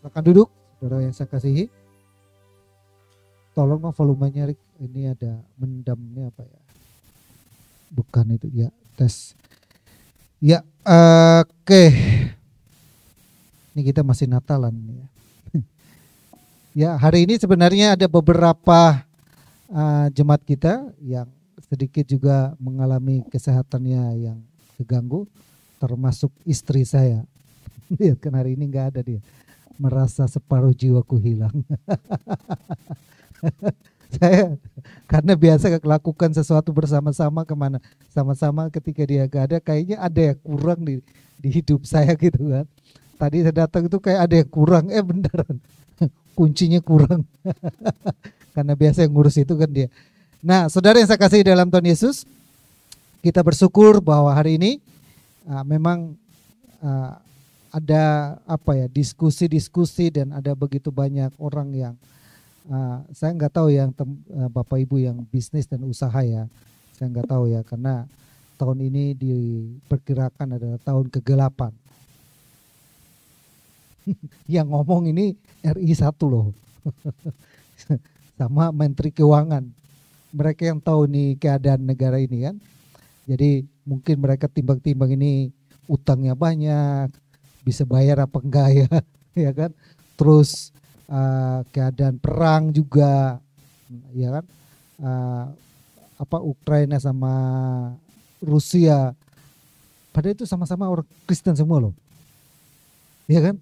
Silakan duduk, saudara yang saya kasihi. Tolong volumenya. Ini ada mendamnya apa ya? Bukan itu ya, tes. Ya, oke. Okay. Ini kita masih Natalan ya. ya, hari ini sebenarnya ada beberapa uh, jemaat kita yang sedikit juga mengalami kesehatannya yang terganggu, termasuk istri saya. Lihat kan hari ini nggak ada dia, merasa separuh jiwaku hilang. saya karena biasa lakukan sesuatu bersama-sama ke mana sama-sama ketika dia gak ada kayaknya ada yang kurang di di hidup saya gitu kan. Tadi saya datang itu kayak ada yang kurang eh beneran kuncinya kurang. Karena biasa yang ngurus itu kan dia. Nah saudara yang saya kasih dalam Tuhan Yesus kita bersyukur bahwa hari ini uh, memang uh, ada apa ya diskusi-diskusi dan ada begitu banyak orang yang uh, saya nggak tahu yang tem, uh, bapak ibu yang bisnis dan usaha ya. Saya nggak tahu ya karena tahun ini diperkirakan adalah tahun kegelapan. Yang ngomong ini RI satu loh. Sama Menteri Keuangan. Mereka yang tahu nih keadaan negara ini kan. Jadi mungkin mereka timbang-timbang ini utangnya banyak bisa bayar apa enggak ya ya kan? Terus uh, keadaan perang juga ya kan? Uh, apa Ukraina sama Rusia pada itu sama-sama orang Kristen semua loh. Ya kan?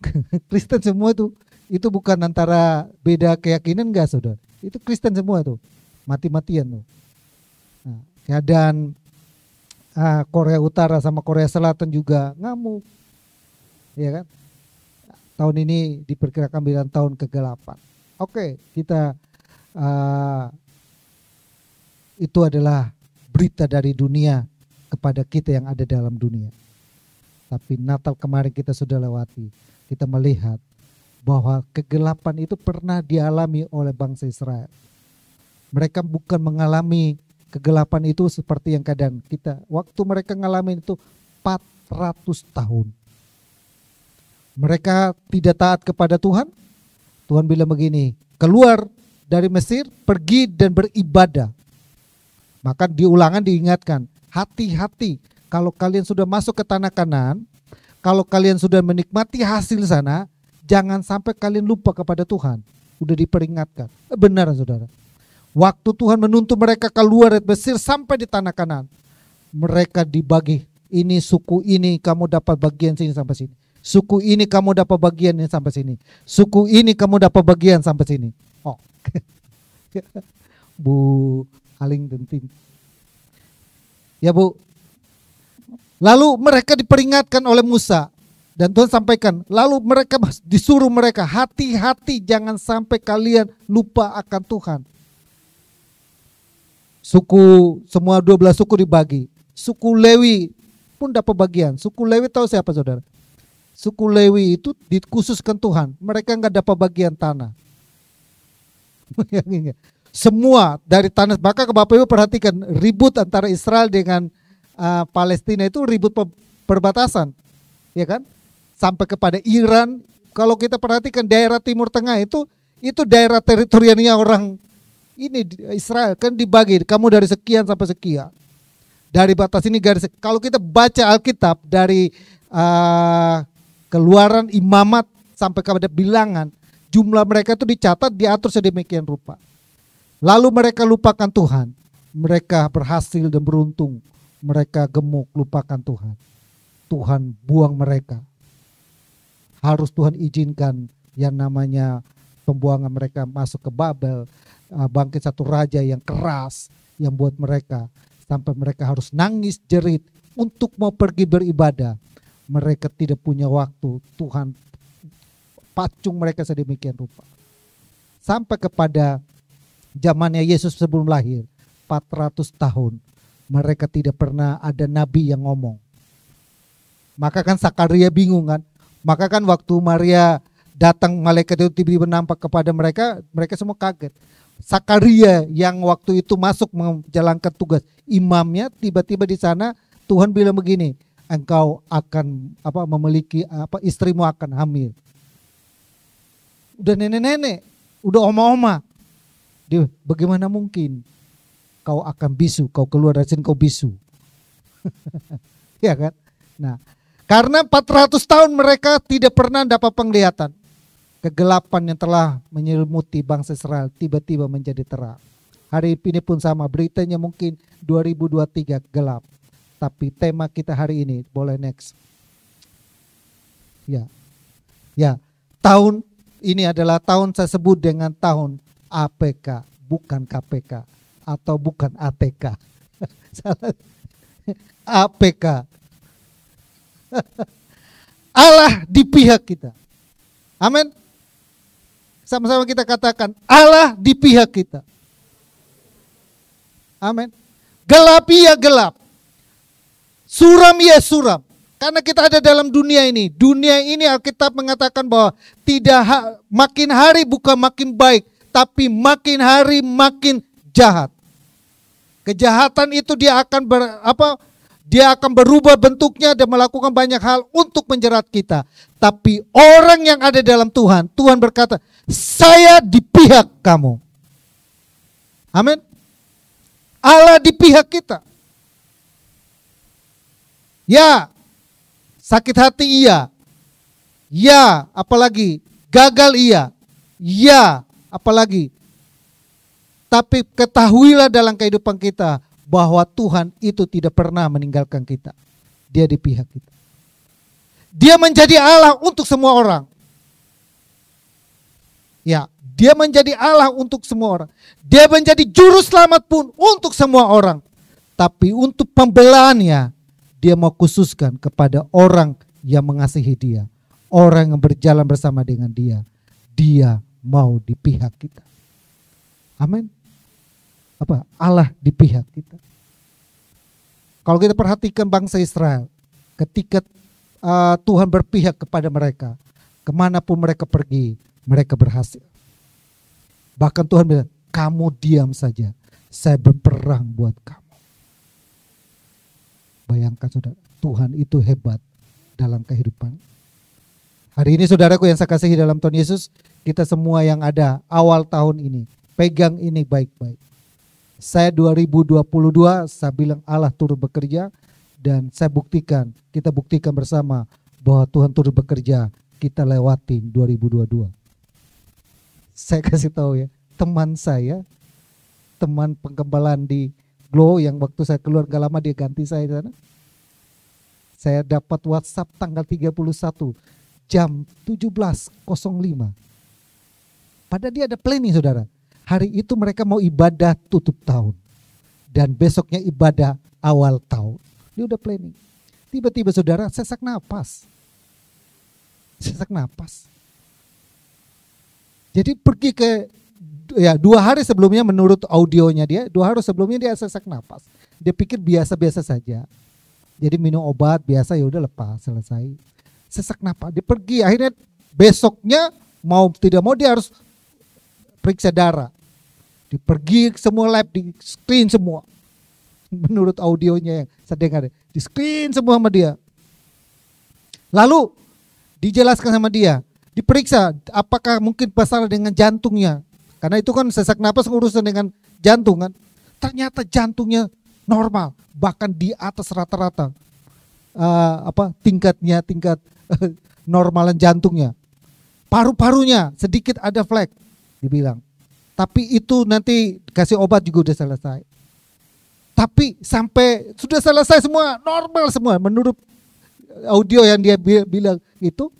Kristen semua itu itu bukan antara beda keyakinan enggak saudara? Itu Kristen semua tuh mati-matian tuh. Nah, keadaan uh, Korea Utara sama Korea Selatan juga ngamuk ya kan tahun ini diperkirakan bilang tahun kegelapan. Oke, kita uh, itu adalah berita dari dunia kepada kita yang ada dalam dunia. Tapi Natal kemarin kita sudah lewati, kita melihat bahwa kegelapan itu pernah dialami oleh bangsa Israel. Mereka bukan mengalami kegelapan itu seperti yang kadang kita. Waktu mereka mengalami itu 400 tahun mereka tidak taat kepada Tuhan, Tuhan bilang begini, keluar dari Mesir, pergi dan beribadah. Maka diulangan diingatkan, hati-hati kalau kalian sudah masuk ke tanah kanan, kalau kalian sudah menikmati hasil sana, jangan sampai kalian lupa kepada Tuhan. Udah diperingatkan. Eh, benar saudara. Waktu Tuhan menuntut mereka keluar dari Mesir sampai di tanah kanan. Mereka dibagi. Ini suku ini kamu dapat bagian sini sampai sini Suku ini kamu dapat bagian ini sampai sini. Suku ini kamu dapat bagian sampai sini. Oh. Bu Aling Dentin. Ya Bu. Lalu mereka diperingatkan oleh Musa dan Tuhan sampaikan, lalu mereka disuruh mereka hati-hati jangan sampai kalian lupa akan Tuhan. Suku semua 12 suku dibagi. Suku Lewi pun dapat bagian. Suku Lewi tahu siapa saudara? Suku Lewi itu dikhususkan Tuhan. Mereka nggak dapat bagian tanah. Semua dari tanah, maka Bapak Ibu perhatikan ribut antara Israel dengan uh, Palestina itu ribut perbatasan. Ya kan? Sampai kepada Iran, kalau kita perhatikan daerah Timur Tengah itu itu daerah teritorialnya orang ini Israel kan dibagi kamu dari sekian sampai sekian dari batas ini garis kalau kita baca Alkitab dari uh, keluaran imamat sampai kepada bilangan jumlah mereka itu dicatat diatur sedemikian rupa. Lalu mereka lupakan Tuhan. Mereka berhasil dan beruntung. Mereka gemuk lupakan Tuhan. Tuhan buang mereka. Harus Tuhan izinkan yang namanya pembuangan mereka masuk ke Babel. Ah, bangkit satu raja yang keras yang buat mereka. Sampai mereka harus nangis jerit untuk mau pergi beribadah mereka tidak punya waktu. Tuhan pacung mereka sedemikian rupa. Sampai kepada zamannya Yesus sebelum lahir, 400 tahun, mereka tidak pernah ada nabi yang ngomong. Maka kan Sakaria bingung kan. Maka kan waktu Maria datang malaikat itu tiba-tiba nampak kepada mereka, mereka semua kaget. Sakaria yang waktu itu masuk menjalankan tugas imamnya tiba-tiba di sana Tuhan bilang begini, engkau akan apa memiliki apa istrimu akan hamil. udah nenek-nenek, udah oma-oma. Dia, bagaimana mungkin kau akan bisu, kau keluar dari sini kau bisu. ya kan? Nah, karena 400 tahun mereka tidak pernah dapat penglihatan. Kegelapan yang telah menyelimuti bangsa Israel tiba-tiba menjadi terang. Hari ini pun sama, beritanya mungkin 2023 gelap. Tapi tema kita hari ini, boleh next. Ya, ya, tahun ini adalah tahun saya sebut dengan tahun APK, bukan KPK atau bukan ATK. APK. Allah di pihak kita. Amin. Sama-sama kita katakan Allah di pihak kita. Amin. Gelap ya gelap. Suram ya suram. Karena kita ada dalam dunia ini. Dunia ini Alkitab mengatakan bahwa tidak ha makin hari bukan makin baik, tapi makin hari makin jahat. Kejahatan itu dia akan ber, apa? Dia akan berubah bentuknya dan melakukan banyak hal untuk menjerat kita. Tapi orang yang ada dalam Tuhan, Tuhan berkata, "Saya di pihak kamu." Amin. Allah di pihak kita. Ya, Sakit hati iya. Ya, apalagi gagal iya. Ya, apalagi. Tapi ketahuilah dalam kehidupan kita bahwa Tuhan itu tidak pernah meninggalkan kita. Dia di pihak kita. Dia menjadi Allah untuk semua orang. Ya, dia menjadi Allah untuk semua orang. Dia menjadi juru selamat pun untuk semua orang. Tapi untuk pembelaannya, dia mau khususkan kepada orang yang mengasihi dia. Orang yang berjalan bersama dengan dia. Dia mau di pihak kita. Amin. Apa? Allah di pihak kita. Kalau kita perhatikan bangsa Israel, ketika uh, Tuhan berpihak kepada mereka, ke mana pun mereka pergi, mereka berhasil. Bahkan Tuhan bilang, kamu diam saja, saya berperang buat kamu. Bayangkan saudara, Tuhan itu hebat dalam kehidupan. Hari ini saudaraku yang saya kasihi dalam Tuhan Yesus, kita semua yang ada awal tahun ini, pegang ini baik-baik. Saya 2022, saya bilang Allah turut bekerja dan saya buktikan, kita buktikan bersama bahwa Tuhan turut bekerja, kita lewatin 2022. Saya kasih tahu ya, teman saya, teman penggembalaan di Glow yang waktu saya keluar gak lama dia ganti saya di sana. Saya dapat WhatsApp tanggal 31 jam 17.05. Padahal dia ada planning saudara. Hari itu mereka mau ibadah tutup tahun. Dan besoknya ibadah awal tahun. Dia udah planning. Tiba-tiba saudara sesak napas. Sesak napas. Jadi pergi ke ya dua hari sebelumnya menurut audionya dia, dua hari sebelumnya dia sesak nafas. Dia pikir biasa-biasa saja. Jadi minum obat biasa ya udah lepas selesai. Sesak nafas. Dia pergi akhirnya besoknya mau tidak mau dia harus periksa darah. Dia pergi semua lab di screen semua. Menurut audionya yang saya dengar di screen semua sama dia. Lalu dijelaskan sama dia, diperiksa apakah mungkin masalah dengan jantungnya. Karena itu kan sesak napas urusan dengan jantung kan. Ternyata jantungnya normal, bahkan di atas rata-rata uh, apa tingkatnya tingkat uh, normalan jantungnya. Paru-parunya sedikit ada flek dibilang. Tapi itu nanti kasih obat juga udah selesai. Tapi sampai sudah selesai semua, normal semua menurut audio yang dia bilang itu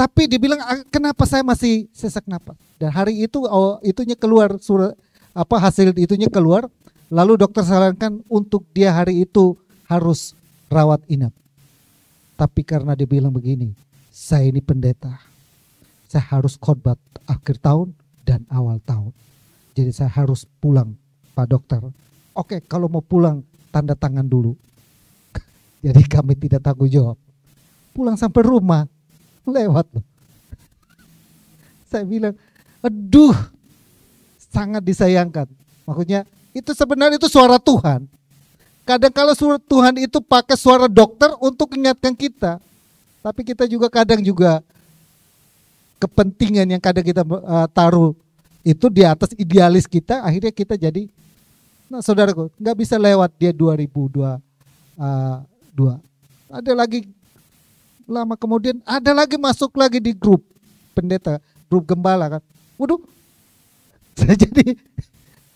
tapi dibilang ah, kenapa saya masih sesak napas? Dan hari itu oh, itunya keluar surat apa hasil itunya keluar. Lalu dokter sarankan untuk dia hari itu harus rawat inap. Tapi karena dia bilang begini, saya ini pendeta. Saya harus khotbah akhir tahun dan awal tahun. Jadi saya harus pulang, Pak Dokter. Oke, kalau mau pulang tanda tangan dulu. Jadi kami tidak tanggung jawab. Pulang sampai rumah, lewat loh. Saya bilang, aduh, sangat disayangkan. Maksudnya itu sebenarnya itu suara Tuhan. Kadang kalau suara Tuhan itu pakai suara dokter untuk mengingatkan kita. Tapi kita juga kadang juga kepentingan yang kadang kita uh, taruh itu di atas idealis kita, akhirnya kita jadi, nah saudaraku, nggak bisa lewat dia 2002. Uh, dua. Ada lagi lama kemudian ada lagi masuk lagi di grup pendeta, grup gembala kan. Waduh, saya jadi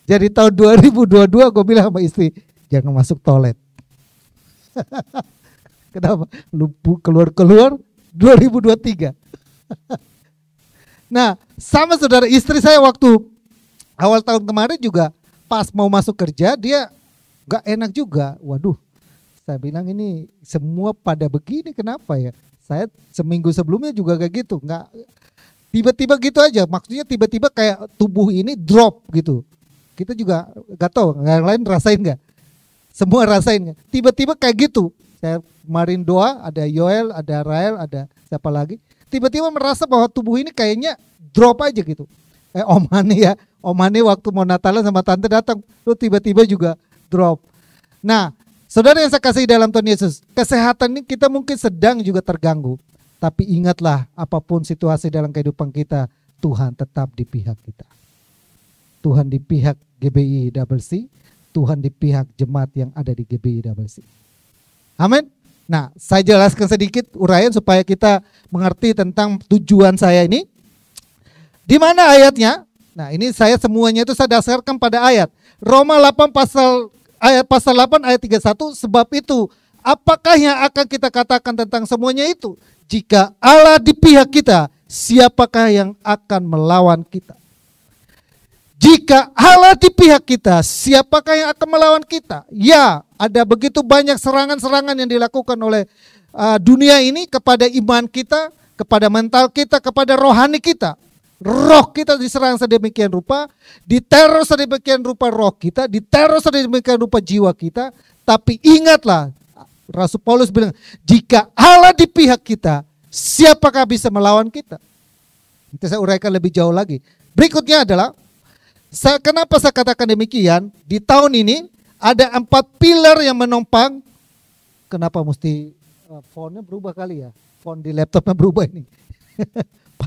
jadi tahun 2022 gue bilang sama istri jangan masuk toilet. Kenapa? Lupu keluar-keluar 2023. nah, sama saudara istri saya waktu awal tahun kemarin juga pas mau masuk kerja dia gak enak juga. Waduh, saya bilang ini semua pada begini kenapa ya? Saya seminggu sebelumnya juga kayak gitu, nggak tiba-tiba gitu aja. Maksudnya tiba-tiba kayak tubuh ini drop gitu. Kita juga gak tahu, yang lain rasain nggak? Semua rasain nggak? Tiba-tiba kayak gitu. Saya kemarin doa, ada Yoel, ada Rael, ada siapa lagi? Tiba-tiba merasa bahwa tubuh ini kayaknya drop aja gitu. Eh Om Hani ya, Om Hani waktu mau Natalan sama tante datang, lu tiba-tiba juga drop. Nah, Saudara yang saya kasih dalam Tuhan Yesus, kesehatan ini kita mungkin sedang juga terganggu. Tapi ingatlah apa pun situasi dalam kehidupan kita, Tuhan tetap di pihak kita. Tuhan di pihak GBI C, Tuhan di pihak jemaat yang ada di GBI C. Amin. Nah, saya jelaskan sedikit uraian supaya kita mengerti tentang tujuan saya ini. Di mana ayatnya? Nah, ini saya semuanya itu saya dasarkan pada ayat. Roma 8 pasal ayat pasal 8 ayat 31 sebab itu apakah yang akan kita katakan tentang semuanya itu? Jika Allah di pihak kita, siapakah yang akan melawan kita? Jika Allah di pihak kita, siapakah yang akan melawan kita? Ya, ada begitu banyak serangan-serangan yang dilakukan oleh uh, dunia ini kepada iman kita, kepada mental kita, kepada rohani kita roh kita diserang sedemikian rupa, diteror sedemikian rupa roh kita, diteror sedemikian rupa jiwa kita. Tapi ingatlah, Rasul Paulus bilang, jika Allah di pihak kita, siapakah bisa melawan kita? Nanti saya uraikan lebih jauh lagi. Berikutnya adalah, saya, kenapa saya katakan demikian? Di tahun ini ada empat pilar yang menopang. Kenapa mesti uh, fontnya berubah kali ya? Font di laptopnya berubah ini.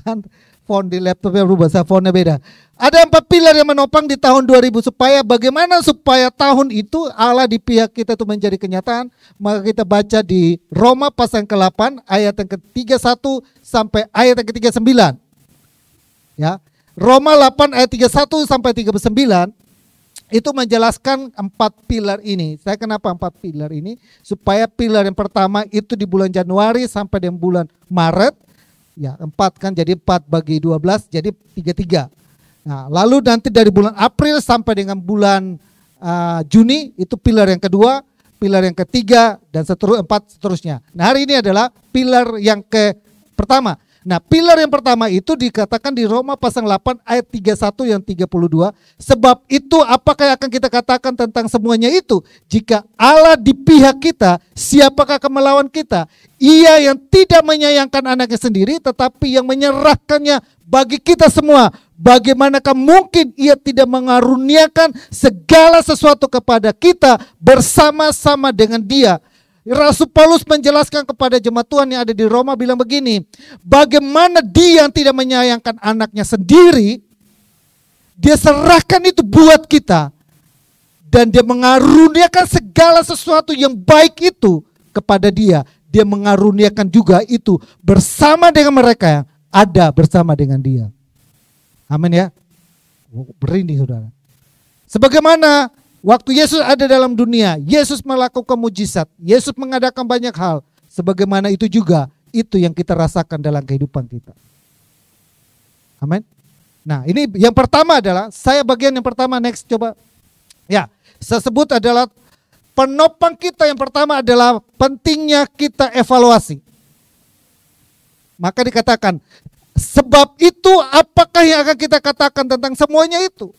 font di laptopnya berubah, saya fontnya beda. Ada empat pilar yang menopang di tahun 2000 supaya bagaimana supaya tahun itu Allah di pihak kita itu menjadi kenyataan. Maka kita baca di Roma pasal ke-8 ayat yang ke-31 sampai ayat yang ke-39. Ya. Roma 8 ayat 31 sampai 39 itu menjelaskan empat pilar ini. Saya kenapa empat pilar ini? Supaya pilar yang pertama itu di bulan Januari sampai dengan bulan Maret Ya, empat kan jadi empat bagi dua belas jadi tiga tiga. Nah, lalu nanti dari bulan April sampai dengan bulan uh, Juni itu pilar yang kedua, pilar yang ketiga dan seterus empat seterusnya. Nah, hari ini adalah pilar yang ke pertama. Nah, pilar yang pertama itu dikatakan di Roma pasal 8 ayat 31 yang 32. Sebab itu apakah yang akan kita katakan tentang semuanya itu? Jika Allah di pihak kita, siapakah akan melawan kita? Ia yang tidak menyayangkan anaknya sendiri, tetapi yang menyerahkannya bagi kita semua. Bagaimanakah mungkin ia tidak mengaruniakan segala sesuatu kepada kita bersama-sama dengan dia? Rasul Paulus menjelaskan kepada jemaat Tuhan yang ada di Roma bilang begini, bagaimana dia yang tidak menyayangkan anaknya sendiri, dia serahkan itu buat kita dan dia mengaruniakan segala sesuatu yang baik itu kepada dia. Dia mengaruniakan juga itu bersama dengan mereka yang ada bersama dengan dia. Amin ya. Berindih saudara. Sebagaimana Waktu Yesus ada dalam dunia, Yesus melakukan mujizat, Yesus mengadakan banyak hal. Sebagaimana itu juga, itu yang kita rasakan dalam kehidupan kita. Amin. Nah ini yang pertama adalah, saya bagian yang pertama, next coba. Ya, saya sebut adalah penopang kita yang pertama adalah pentingnya kita evaluasi. Maka dikatakan, sebab itu apakah yang akan kita katakan tentang semuanya itu?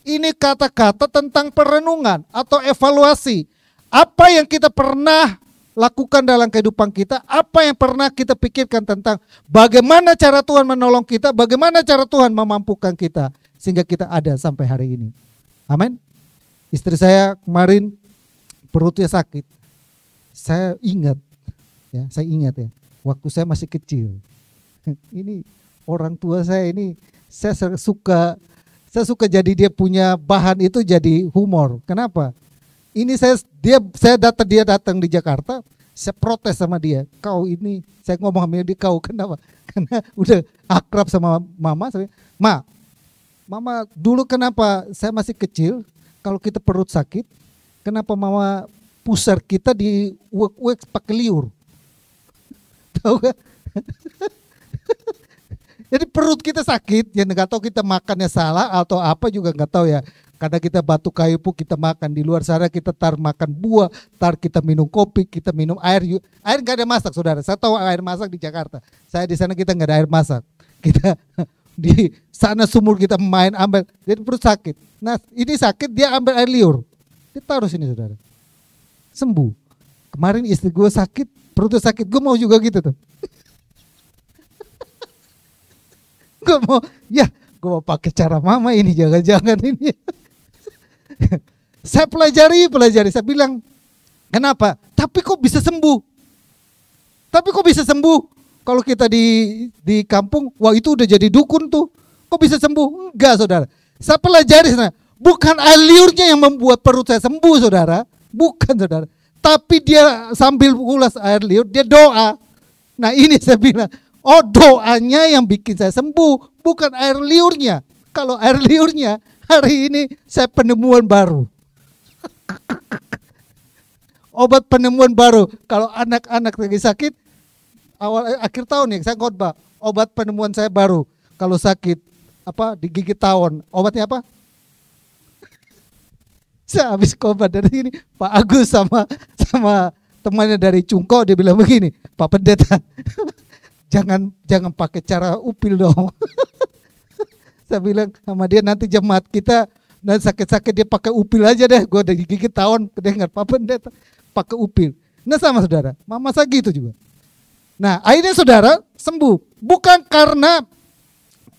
Ini kata-kata tentang perenungan atau evaluasi. Apa yang kita pernah lakukan dalam kehidupan kita, apa yang pernah kita pikirkan tentang bagaimana cara Tuhan menolong kita, bagaimana cara Tuhan memampukan kita sehingga kita ada sampai hari ini. Amin. Istri saya kemarin perutnya sakit. Saya ingat ya, saya ingat ya, waktu saya masih kecil. ini orang tua saya ini saya suka saya suka jadi dia punya bahan itu jadi humor. Kenapa? Ini saya dia saya datang dia datang di Jakarta, saya protes sama dia. Kau ini saya ngomong sama dia kau kenapa? Karena udah akrab sama mama saya. Ma, mama dulu kenapa saya masih kecil kalau kita perut sakit, kenapa mama pusar kita di wek-wek pakai liur? Tahu gak? Jadi perut kita sakit, ya nggak tahu kita makannya salah atau apa juga nggak tahu ya. Karena kita batu kayu pun kita makan di luar sana kita tar makan buah, tar kita minum kopi, kita minum air. Air nggak ada masak saudara. Saya tahu air masak di Jakarta. Saya di sana kita nggak ada air masak. Kita di sana sumur kita main ambil, jadi perut sakit. Nah ini sakit dia ambil air liur, dia taruh sini saudara. Sembuh. Kemarin istri gue sakit, perutnya sakit, gue mau juga gitu tuh. gue mau ya gue mau pakai cara mama ini jangan-jangan ini. Saya pelajari pelajari. Saya bilang kenapa? Tapi kok bisa sembuh? Tapi kok bisa sembuh? Kalau kita di di kampung wah itu udah jadi dukun tuh. Kok bisa sembuh? Enggak saudara. Saya pelajari sana bukan air liurnya yang membuat perut saya sembuh saudara. Bukan saudara. Tapi dia sambil ulas air liur dia doa. Nah ini saya bilang Oh doanya yang bikin saya sembuh, bukan air liurnya. Kalau air liurnya, hari ini saya penemuan baru. Obat penemuan baru. Kalau anak-anak lagi sakit, awal eh, akhir tahun nih saya khotbah. Obat penemuan saya baru. Kalau sakit apa digigit tawon, obatnya apa? saya habis khotbah dari ini Pak Agus sama sama temannya dari Cungko dia bilang begini, Pak Pendeta jangan jangan pakai cara upil dong. Saya bilang sama dia nanti jemaat kita nanti sakit-sakit dia pakai upil aja deh. Gue udah gigit tahun kedengar Pak Pendeta pakai upil. Nah sama saudara, mama saya gitu juga. Nah akhirnya saudara sembuh. Bukan karena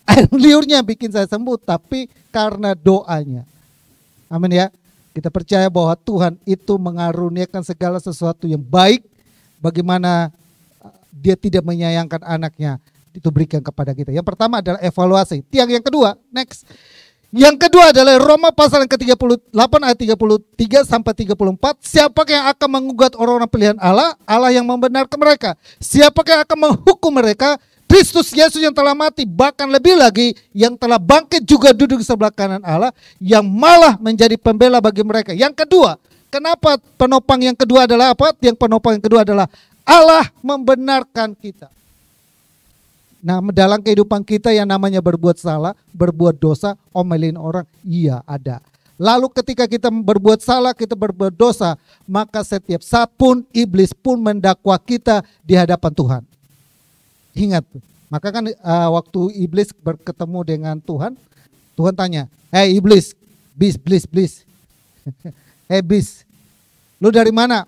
air liurnya bikin saya sembuh, tapi karena doanya. Amin ya. Kita percaya bahwa Tuhan itu mengaruniakan segala sesuatu yang baik bagaimana dia tidak menyayangkan anaknya itu berikan kepada kita. Yang pertama adalah evaluasi. Tiang yang kedua, next. Yang kedua adalah Roma pasal yang ke-38 ayat 33 sampai 34. Siapakah yang akan mengugat orang-orang pilihan Allah? Allah yang membenarkan mereka. Siapakah yang akan menghukum mereka? Kristus Yesus yang telah mati, bahkan lebih lagi yang telah bangkit juga duduk di sebelah kanan Allah, yang malah menjadi pembela bagi mereka. Yang kedua, kenapa penopang yang kedua adalah apa? Yang penopang yang kedua adalah Allah membenarkan kita. Nah, dalam kehidupan kita yang namanya berbuat salah, berbuat dosa, omelin orang, iya ada. Lalu ketika kita berbuat salah, kita berbuat dosa, maka setiap saat pun iblis pun mendakwa kita di hadapan Tuhan. Ingat, maka kan uh, waktu iblis berketemu dengan Tuhan, Tuhan tanya, "Hei iblis, bis, bis, bis. Hei bis, lu dari mana?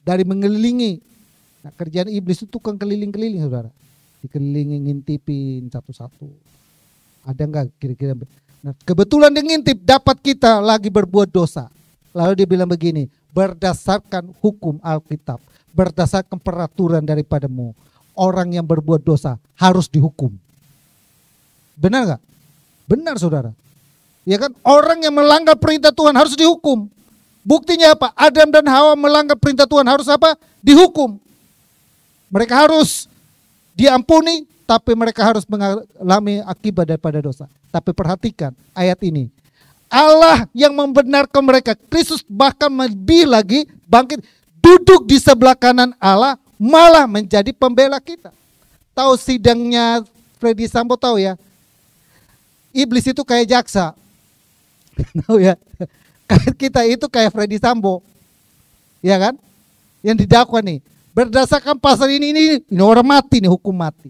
Dari mengelilingi Nah, kerjaan iblis itu tukang keliling-keliling, saudara. Dikelilingi ngintipin satu-satu. Ada enggak kira-kira? Nah, kebetulan dia ngintip dapat kita lagi berbuat dosa. Lalu dia bilang begini, berdasarkan hukum Alkitab, berdasarkan peraturan daripadamu, orang yang berbuat dosa harus dihukum. Benar nggak? Benar saudara. Ya kan? Orang yang melanggar perintah Tuhan harus dihukum. Buktinya apa? Adam dan Hawa melanggar perintah Tuhan harus apa? Dihukum. Mereka harus diampuni, tapi mereka harus mengalami akibat daripada dosa. Tapi perhatikan ayat ini. Allah yang membenarkan mereka, Kristus bahkan lebih lagi bangkit, duduk di sebelah kanan Allah, malah menjadi pembela kita. Tahu sidangnya Freddy Sambo tahu ya? Iblis itu kayak jaksa. tahu ya? Kita itu kayak Freddy Sambo. Ya kan? Yang didakwa nih. Berdasarkan pasal ini, ini, ini orang mati nih, hukum mati.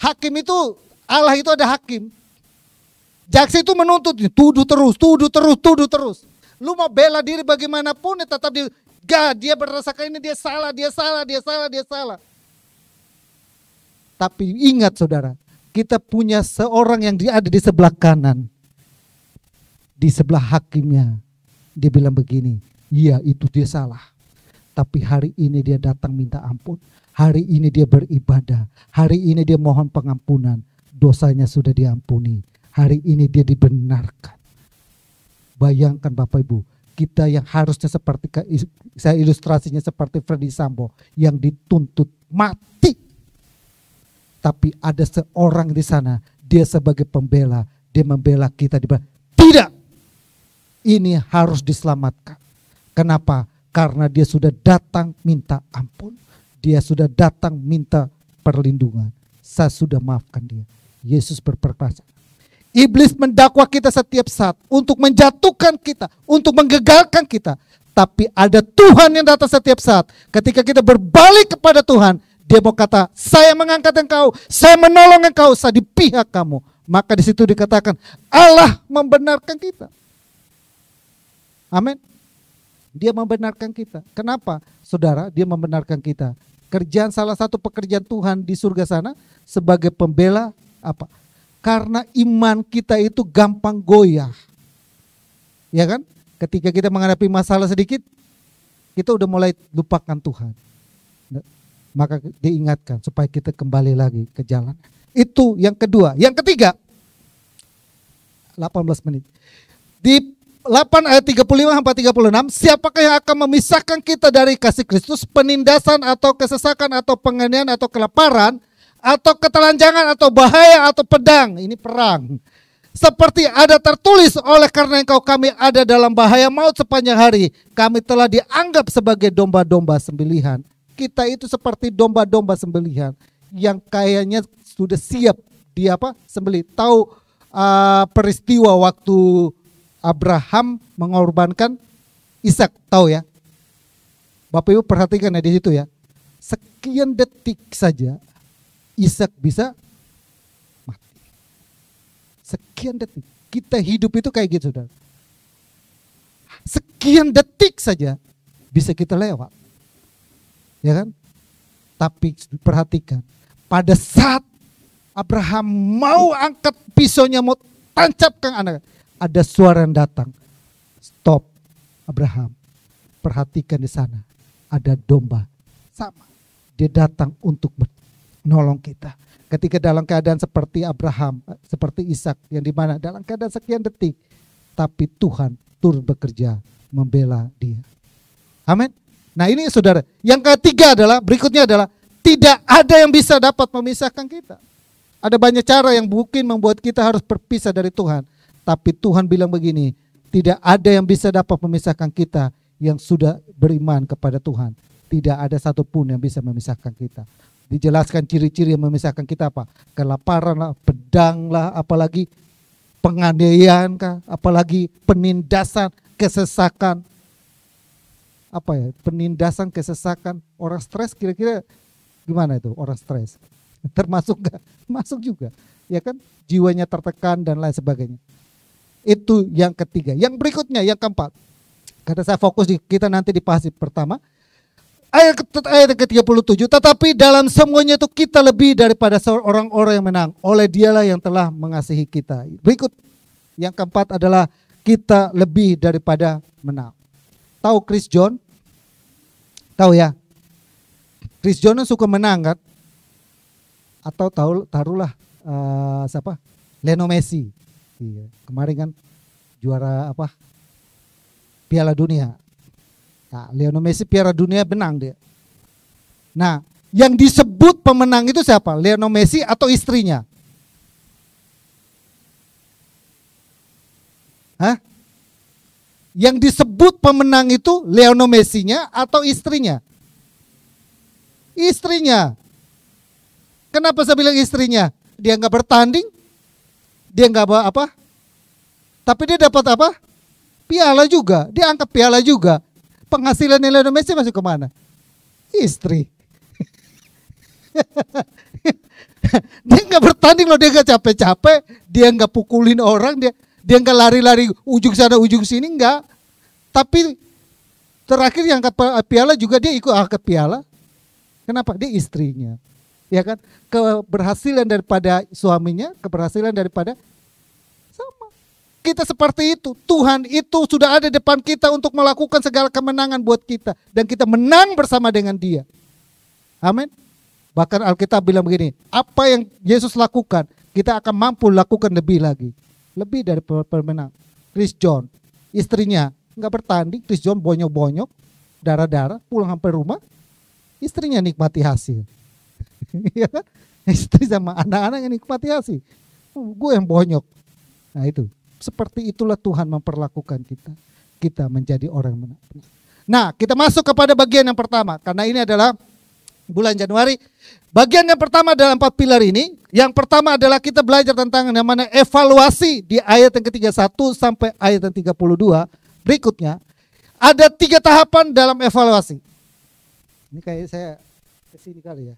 Hakim itu, Allah itu ada hakim. Jaksa itu menuntut, tuduh terus, tuduh terus, tuduh terus. Lu mau bela diri bagaimanapun, ya tetap dia, gak, dia berdasarkan ini dia salah, dia salah, dia salah, dia salah. Tapi ingat saudara, kita punya seorang yang dia ada di sebelah kanan. Di sebelah hakimnya. Dia bilang begini, iya itu dia salah. Tapi hari ini dia datang minta ampun. Hari ini dia beribadah. Hari ini dia mohon pengampunan. Dosanya sudah diampuni. Hari ini dia dibenarkan. Bayangkan Bapak Ibu, kita yang harusnya seperti saya ilustrasinya seperti Freddy Sambo yang dituntut mati. Tapi ada seorang di sana, dia sebagai pembela, dia membela kita Tidak. Ini harus diselamatkan. Kenapa? Karena dia sudah datang minta ampun. Dia sudah datang minta perlindungan. Saya sudah maafkan dia. Yesus berperkasa. Iblis mendakwa kita setiap saat untuk menjatuhkan kita, untuk menggegalkan kita. Tapi ada Tuhan yang datang setiap saat. Ketika kita berbalik kepada Tuhan, dia mau kata, saya mengangkat engkau, saya menolong engkau, saya di pihak kamu. Maka di situ dikatakan, Allah membenarkan kita. Amin. Dia membenarkan kita. Kenapa? Saudara, dia membenarkan kita. Kerjaan salah satu pekerjaan Tuhan di surga sana sebagai pembela apa? Karena iman kita itu gampang goyah. Ya kan? Ketika kita menghadapi masalah sedikit, kita udah mulai lupakan Tuhan. Maka diingatkan supaya kita kembali lagi ke jalan. Itu yang kedua. Yang ketiga, 18 menit. Di 8 ayat 35 sampai 36, siapakah yang akan memisahkan kita dari kasih Kristus, penindasan atau kesesakan atau penganiayaan atau kelaparan atau ketelanjangan atau bahaya atau pedang. Ini perang. Seperti ada tertulis oleh karena engkau kami ada dalam bahaya maut sepanjang hari. Kami telah dianggap sebagai domba-domba sembelihan. Kita itu seperti domba-domba sembelihan yang kayaknya sudah siap di apa sembelih. Tahu uh, peristiwa waktu Abraham mengorbankan Ishak, tahu ya? Bapak Ibu perhatikan ya di situ ya. Sekian detik saja Ishak bisa mati. Sekian detik. Kita hidup itu kayak gitu, saudara. Sekian detik saja bisa kita lewat. Ya kan? Tapi perhatikan, pada saat Abraham mau angkat pisaunya mau tancapkan anak, ada suara yang datang. Stop, Abraham. Perhatikan di sana, ada domba. Sama, dia datang untuk nolong kita. Ketika dalam keadaan seperti Abraham, seperti Ishak yang di mana dalam keadaan sekian detik, tapi Tuhan turun bekerja membela dia. Amin. Nah ini saudara, yang ketiga adalah berikutnya adalah tidak ada yang bisa dapat memisahkan kita. Ada banyak cara yang mungkin membuat kita harus berpisah dari Tuhan. Tapi Tuhan bilang begini, tidak ada yang bisa dapat memisahkan kita yang sudah beriman kepada Tuhan. Tidak ada satupun yang bisa memisahkan kita dijelaskan ciri-ciri yang memisahkan kita apa? Kelaparan lah, pedang lah, apalagi penganiayaan apalagi penindasan, kesesakan. Apa ya? Penindasan, kesesakan, orang stres kira-kira gimana itu orang stres? Termasuk gak? Masuk juga. Ya kan? Jiwanya tertekan dan lain sebagainya. Itu yang ketiga. Yang berikutnya, yang keempat. Karena saya fokus di kita nanti di pasif pertama, ayat, ayat ke-37 tetapi dalam semuanya itu kita lebih daripada orang-orang yang menang. Oleh dialah yang telah mengasihi kita. Berikut. Yang keempat adalah kita lebih daripada menang. Tahu Chris John? Tahu ya? Chris John suka menang kan? Atau tahu taruhlah uh, siapa? Leno Messi iya. kemarin kan juara apa Piala Dunia Nah, Lionel Messi Piala Dunia benang dia. Nah, yang disebut pemenang itu siapa? Lionel Messi atau istrinya? Hah? Yang disebut pemenang itu Lionel Messi-nya atau istrinya? Istrinya. Kenapa saya bilang istrinya? Dia nggak bertanding, dia nggak apa, tapi dia dapat apa? Piala juga, dia angkat piala juga penghasilan Lionel Messi masuk ke mana? Istri. dia nggak bertanding loh, dia nggak capek-capek, dia nggak pukulin orang, dia dia nggak lari-lari ujung sana ujung sini nggak. Tapi terakhir yang angkat piala juga dia ikut angkat piala. Kenapa? Dia istrinya. Ya kan? Keberhasilan daripada suaminya, keberhasilan daripada kita seperti itu. Tuhan itu sudah ada depan kita untuk melakukan segala kemenangan buat kita. Dan kita menang bersama dengan dia. Amin. Bahkan Alkitab bilang begini, apa yang Yesus lakukan, kita akan mampu lakukan lebih lagi. Lebih dari pemenang. Chris John, istrinya nggak bertanding, Chris John bonyok-bonyok, darah-darah, pulang sampai rumah, istrinya nikmati hasil. Ya kan? Istri sama anak-anak yang nikmati. Oh, gue yang bonyok. Nah itu, seperti itulah Tuhan memperlakukan kita. Kita menjadi orang benar. Nah, kita masuk kepada bagian yang pertama. Karena ini adalah bulan Januari. Bagian yang pertama dalam empat pilar ini, yang pertama adalah kita belajar tentang namanya evaluasi di ayat yang ke-31 sampai ayat yang 32. Berikutnya, ada tiga tahapan dalam evaluasi. Ini kayak saya ke sini kali ya.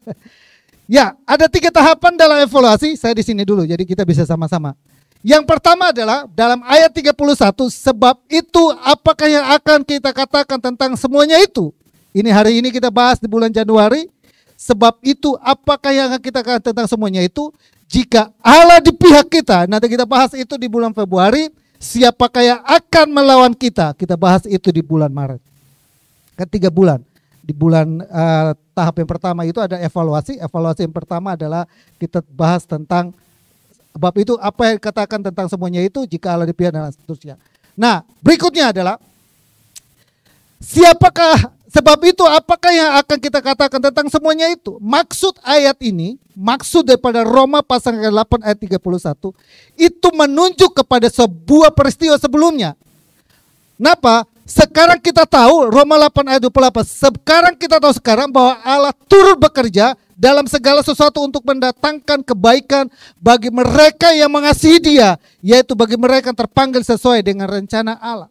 ya, ada tiga tahapan dalam evaluasi. Saya di sini dulu, jadi kita bisa sama-sama. Yang pertama adalah dalam ayat 31, sebab itu apakah yang akan kita katakan tentang semuanya itu? Ini hari ini kita bahas di bulan Januari. Sebab itu apakah yang akan kita katakan tentang semuanya itu? Jika Allah di pihak kita, nanti kita bahas itu di bulan Februari. Siapakah yang akan melawan kita? Kita bahas itu di bulan Maret. Ketiga bulan di bulan uh, tahap yang pertama itu ada evaluasi. Evaluasi yang pertama adalah kita bahas tentang bab itu apa yang katakan tentang semuanya itu jika Allah dipilih dan seterusnya. Nah, berikutnya adalah siapakah sebab itu apakah yang akan kita katakan tentang semuanya itu? Maksud ayat ini, maksud daripada Roma pasal 8 ayat 31 itu menunjuk kepada sebuah peristiwa sebelumnya. Kenapa? Sekarang kita tahu Roma 8 ayat 28. Sekarang kita tahu sekarang bahwa Allah turut bekerja dalam segala sesuatu untuk mendatangkan kebaikan bagi mereka yang mengasihi Dia, yaitu bagi mereka yang terpanggil sesuai dengan rencana Allah.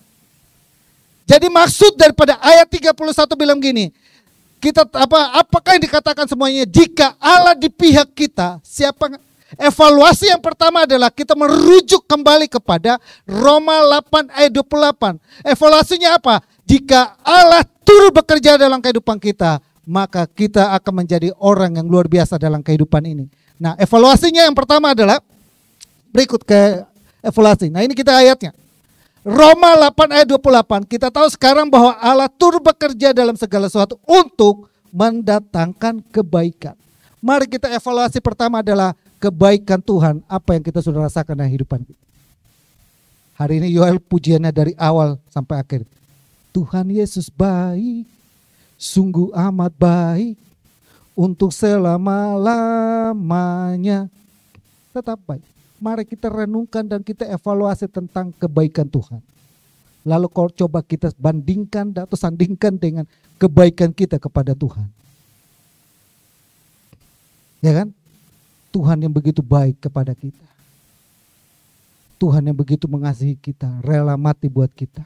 Jadi maksud daripada ayat 31 bilang gini, kita apa apakah yang dikatakan semuanya jika Allah di pihak kita, siapa Evaluasi yang pertama adalah kita merujuk kembali kepada Roma 8 ayat 28. Evaluasinya apa? Jika Allah turut bekerja dalam kehidupan kita, maka kita akan menjadi orang yang luar biasa dalam kehidupan ini. Nah, evaluasinya yang pertama adalah berikut ke evaluasi. Nah, ini kita ayatnya. Roma 8 ayat 28. Kita tahu sekarang bahwa Allah turut bekerja dalam segala sesuatu untuk mendatangkan kebaikan. Mari kita evaluasi pertama adalah kebaikan Tuhan apa yang kita sudah rasakan dalam kehidupan kita. Hari ini Yoel pujiannya dari awal sampai akhir. Tuhan Yesus baik, sungguh amat baik untuk selama-lamanya. Tetap baik. Mari kita renungkan dan kita evaluasi tentang kebaikan Tuhan. Lalu kau coba kita bandingkan atau sandingkan dengan kebaikan kita kepada Tuhan. Ya kan? Tuhan yang begitu baik kepada kita. Tuhan yang begitu mengasihi kita, rela mati buat kita.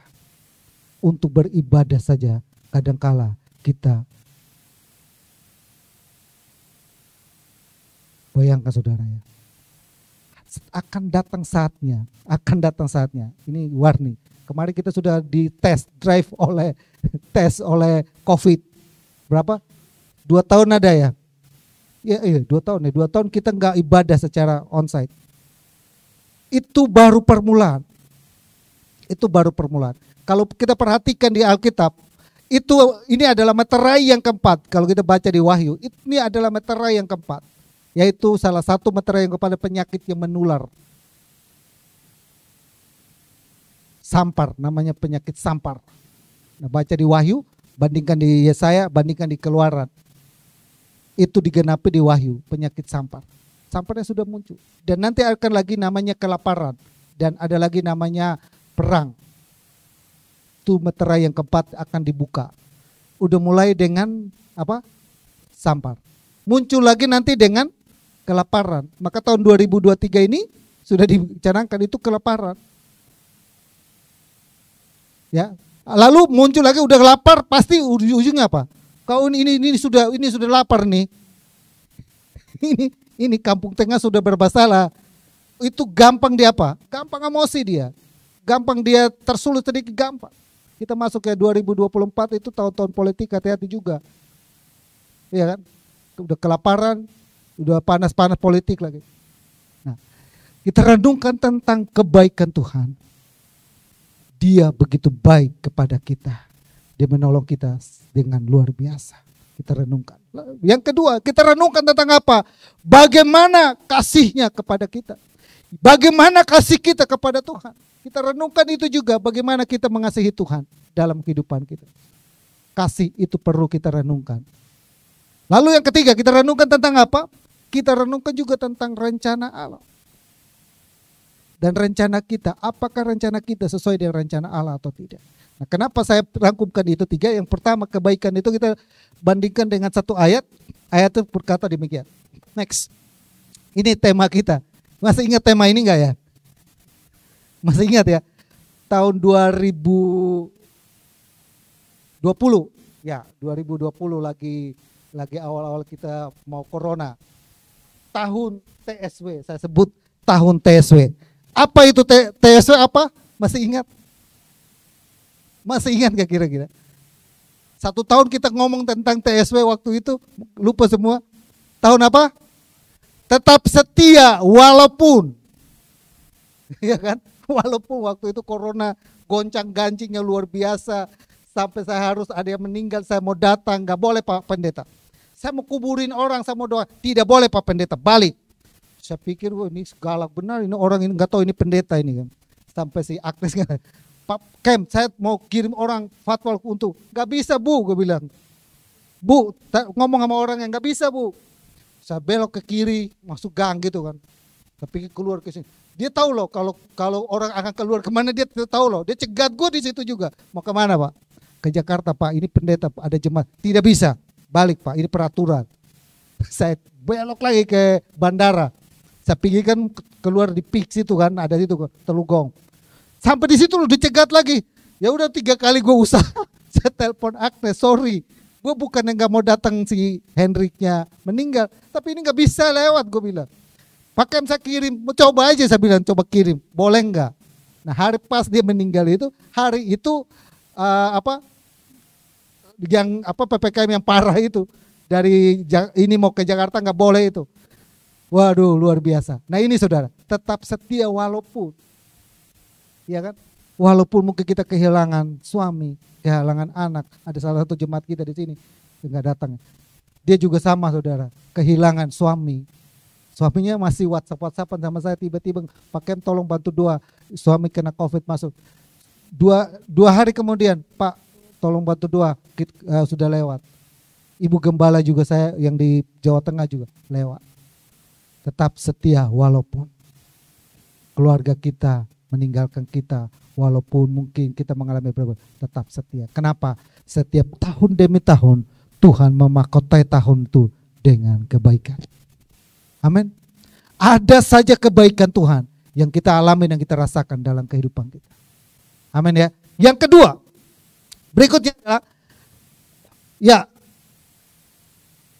Untuk beribadah saja kadangkala kita bayangkan saudara ya. Akan datang saatnya, akan datang saatnya. Ini warni. Kemarin kita sudah di test drive oleh tes oleh COVID. Berapa? Dua tahun ada ya ya iya dua tahun ya. Dua tahun kita nggak ibadah secara onsite. Itu baru permulaan. Itu baru permulaan. Kalau kita perhatikan di Alkitab itu ini adalah meterai yang keempat. Kalau kita baca di Wahyu ini adalah meterai yang keempat. Yaitu salah satu meterai yang kepada penyakit yang menular. Sampar namanya penyakit sampar. Nah, baca di Wahyu bandingkan di Yesaya bandingkan di Keluaran itu digenapi di wahyu penyakit sampar. Samparnya sudah muncul. Dan nanti akan lagi namanya kelaparan dan ada lagi namanya perang. Itu meterai yang keempat akan dibuka. Udah mulai dengan apa? Sampar. Muncul lagi nanti dengan kelaparan. Maka tahun 2023 ini sudah dicanangkan itu kelaparan. Ya, lalu muncul lagi udah lapar pasti ujung-ujungnya apa? Kau ini, ini sudah ini sudah lapar nih. Ini ini kampung tengah sudah bermasalah. Itu gampang dia apa? Gampang emosi dia. Gampang dia tersulut sedikit gampang. Kita masuk ke 2024 itu tahun-tahun politik hati-hati juga. Iya kan? Udah kelaparan, udah panas-panas politik lagi. Nah, kita renungkan tentang kebaikan Tuhan. Dia begitu baik kepada kita. Dia menolong kita dengan luar biasa. Kita renungkan. Yang kedua, kita renungkan tentang apa? Bagaimana kasihnya kepada kita. Bagaimana kasih kita kepada Tuhan. Kita renungkan itu juga bagaimana kita mengasihi Tuhan dalam kehidupan kita. Kasih itu perlu kita renungkan. Lalu yang ketiga, kita renungkan tentang apa? Kita renungkan juga tentang rencana Allah. Dan rencana kita, apakah rencana kita sesuai dengan rencana Allah atau tidak? Nah, kenapa saya rangkumkan itu tiga? Yang pertama kebaikan itu kita bandingkan dengan satu ayat. Ayat itu berkata demikian. Next. Ini tema kita. Masih ingat tema ini enggak ya? Masih ingat ya? Tahun 2020. Ya, 2020 lagi lagi awal-awal kita mau corona. Tahun TSW, saya sebut tahun TSW. Apa itu TSW apa? Masih ingat? Masih ingat gak kira-kira? Satu tahun kita ngomong tentang TSW waktu itu, lupa semua. Tahun apa? Tetap setia walaupun. ya kan? Walaupun waktu itu corona goncang gancingnya luar biasa. Sampai saya harus ada yang meninggal, saya mau datang. Gak boleh Pak Pendeta. Saya mau kuburin orang, saya mau doa. Tidak boleh Pak Pendeta, balik. Saya pikir, wah ini galak benar, ini orang ini nggak tahu ini pendeta ini kan. Sampai si Agnes Pak Kem, saya mau kirim orang fatwa untuk, nggak bisa bu, gue bilang. Bu, ngomong sama orang yang nggak bisa bu. Saya belok ke kiri, masuk gang gitu kan. Tapi keluar ke sini. Dia tahu loh kalau kalau orang akan keluar ke mana dia tahu loh. Dia cegat gue di situ juga. Mau ke mana pak? Ke Jakarta pak. Ini pendeta ada jemaat. Tidak bisa. Balik pak. Ini peraturan. Saya belok lagi ke bandara. Saya pikir kan keluar di pik situ kan. Ada situ telugong Sampai di situ lu dicegat lagi. Ya udah tiga kali gue usaha. Saya telepon Agnes, sorry. Gue bukan yang gak mau datang si Hendriknya meninggal. Tapi ini gak bisa lewat gue bilang. Pakai saya kirim, mau coba aja saya bilang coba kirim. Boleh nggak? Nah hari pas dia meninggal itu, hari itu uh, apa yang apa ppkm yang parah itu dari ini mau ke Jakarta nggak boleh itu. Waduh luar biasa. Nah ini saudara, tetap setia walaupun ya kan? Walaupun mungkin kita kehilangan suami, kehilangan anak, ada salah satu jemaat kita di sini nggak datang. Dia juga sama saudara, kehilangan suami. Suaminya masih WhatsApp WhatsAppan sama saya tiba-tiba pakai tolong bantu doa suami kena COVID masuk. Dua dua hari kemudian Pak tolong bantu doa kita, uh, sudah lewat. Ibu gembala juga saya yang di Jawa Tengah juga lewat. Tetap setia walaupun keluarga kita meninggalkan kita walaupun mungkin kita mengalami berapa tetap setia. Kenapa? Setiap tahun demi tahun Tuhan memakotai tahun itu dengan kebaikan. Amin. Ada saja kebaikan Tuhan yang kita alami dan kita rasakan dalam kehidupan kita. Amin ya. Yang kedua, berikutnya ya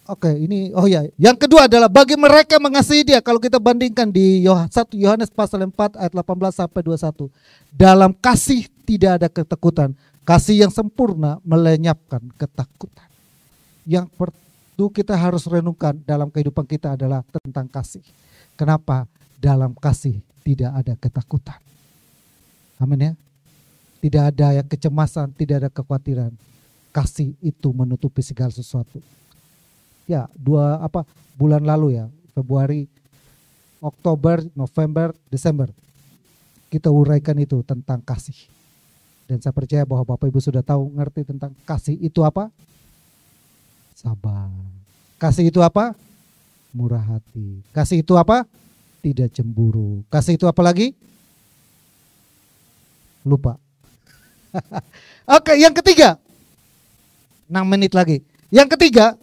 Oke, ini oh ya. Yang kedua adalah bagi mereka mengasihi dia. Kalau kita bandingkan di 1 Yohanes pasal 4 ayat 18 sampai 21. Dalam kasih tidak ada ketakutan. Kasih yang sempurna melenyapkan ketakutan. Yang perlu kita harus renungkan dalam kehidupan kita adalah tentang kasih. Kenapa? Dalam kasih tidak ada ketakutan. Amin ya. Tidak ada yang kecemasan, tidak ada kekhawatiran. Kasih itu menutupi segala sesuatu ya dua apa bulan lalu ya Februari Oktober November Desember kita uraikan itu tentang kasih. Dan saya percaya bahwa Bapak Ibu sudah tahu ngerti tentang kasih itu apa? Sabar. Kasih itu apa? Murah hati. Kasih itu apa? Tidak cemburu. Kasih itu apa lagi? Lupa. Oke yang ketiga. 6 menit lagi. Yang ketiga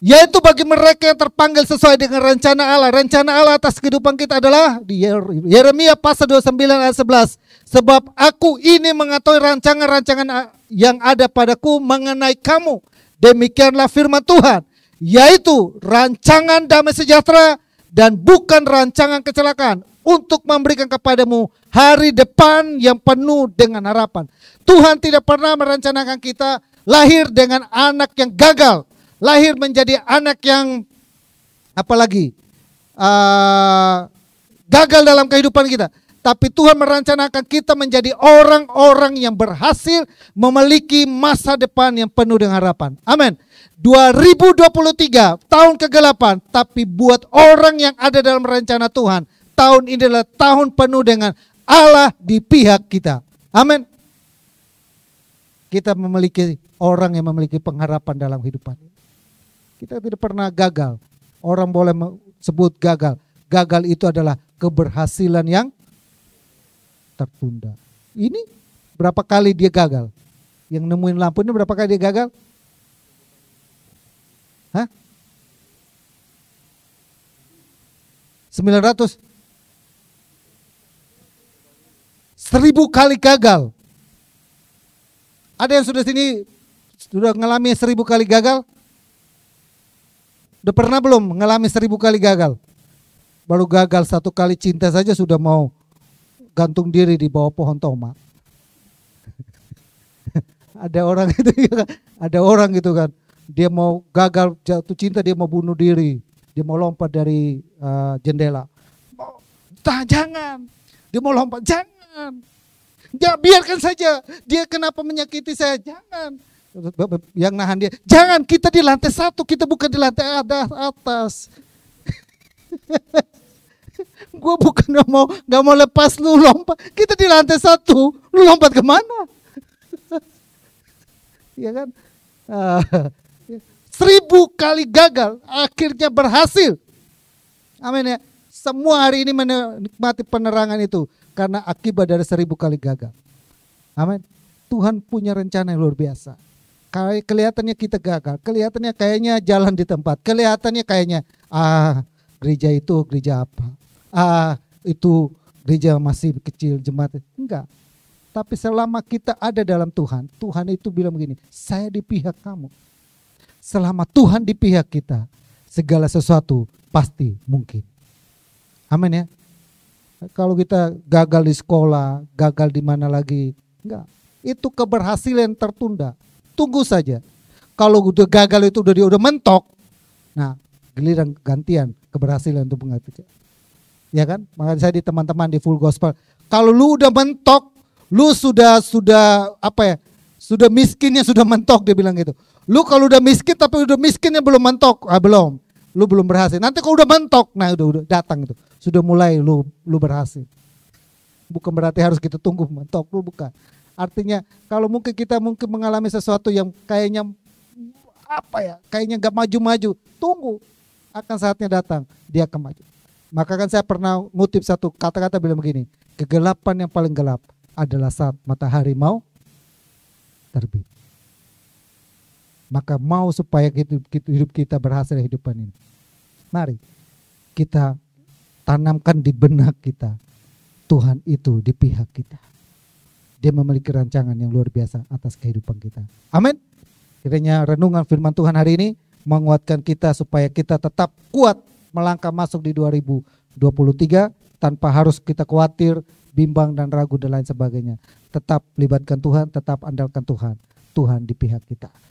yaitu bagi mereka yang terpanggil sesuai dengan rencana Allah. Rencana Allah atas kehidupan kita adalah di Yeremia pasal 29 ayat 11. Sebab aku ini mengetahui rancangan-rancangan yang ada padaku mengenai kamu. Demikianlah firman Tuhan. Yaitu rancangan damai sejahtera dan bukan rancangan kecelakaan. Untuk memberikan kepadamu hari depan yang penuh dengan harapan. Tuhan tidak pernah merencanakan kita lahir dengan anak yang gagal lahir menjadi anak yang apalagi uh, gagal dalam kehidupan kita. Tapi Tuhan merencanakan kita menjadi orang-orang yang berhasil memiliki masa depan yang penuh dengan harapan. Amin. 2023 tahun kegelapan, tapi buat orang yang ada dalam rencana Tuhan, tahun ini adalah tahun penuh dengan Allah di pihak kita. Amin. Kita memiliki orang yang memiliki pengharapan dalam hidupan. Kita tidak pernah gagal. Orang boleh sebut gagal. Gagal itu adalah keberhasilan yang tertunda. Ini berapa kali dia gagal? Yang nemuin lampu ini berapa kali dia gagal? Hah? 900 Seribu kali gagal. Ada yang sudah sini sudah mengalami seribu kali gagal? Udah pernah belum mengalami seribu kali gagal? Baru gagal satu kali cinta saja sudah mau gantung diri di bawah pohon tomat. ada orang itu ya ada orang gitu kan. Dia mau gagal jatuh cinta dia mau bunuh diri. Dia mau lompat dari uh, jendela. Nah, jangan. Dia mau lompat jangan. Ya biarkan saja. Dia kenapa menyakiti saya? Jangan yang nahan dia jangan kita di lantai satu kita bukan di lantai atas gue bukan gak mau gak mau lepas lu lompat kita di lantai satu lu lompat ke mana ya kan uh, seribu kali gagal, akhirnya berhasil. Amin ya. Semua hari ini menikmati penerangan itu karena akibat dari seribu kali gagal. Amin. Tuhan punya rencana yang luar biasa. Kelihatannya kita gagal, kelihatannya kayaknya jalan di tempat, kelihatannya kayaknya ah gereja itu gereja apa, ah itu gereja masih kecil jemaat, enggak. Tapi selama kita ada dalam Tuhan, Tuhan itu bilang begini, saya di pihak kamu selama Tuhan di pihak kita, segala sesuatu pasti mungkin. Amin ya. Kalau kita gagal di sekolah, gagal di mana lagi, enggak. Itu keberhasilan tertunda. Tunggu saja. Kalau udah gagal itu udah udah mentok, nah giliran gantian keberhasilan untuk mengerti. Ya kan? Makanya saya di teman-teman di full gospel. Kalau lu udah mentok, lu sudah sudah apa ya? Sudah miskinnya sudah mentok dia bilang gitu. Lu kalau udah miskin tapi udah miskinnya belum mentok, ah belum. Lu belum berhasil. Nanti kalau udah mentok, nah udah udah datang itu. Sudah mulai lu lu berhasil. Bukan berarti harus kita tunggu mentok, lu bukan. Artinya kalau mungkin kita mungkin mengalami sesuatu yang kayaknya apa ya, kayaknya nggak maju-maju, tunggu. Akan saatnya datang, dia akan maju. Maka kan saya pernah ngutip satu kata-kata bilang begini, kegelapan yang paling gelap adalah saat matahari mau terbit. Maka mau supaya hidup kita berhasil hidupan ini. Mari kita tanamkan di benak kita. Tuhan itu di pihak kita. Dia memiliki rancangan yang luar biasa atas kehidupan kita. Amin. Kiranya renungan firman Tuhan hari ini menguatkan kita supaya kita tetap kuat melangkah masuk di 2023 tanpa harus kita khawatir, bimbang dan ragu dan lain sebagainya. Tetap libatkan Tuhan, tetap andalkan Tuhan. Tuhan di pihak kita.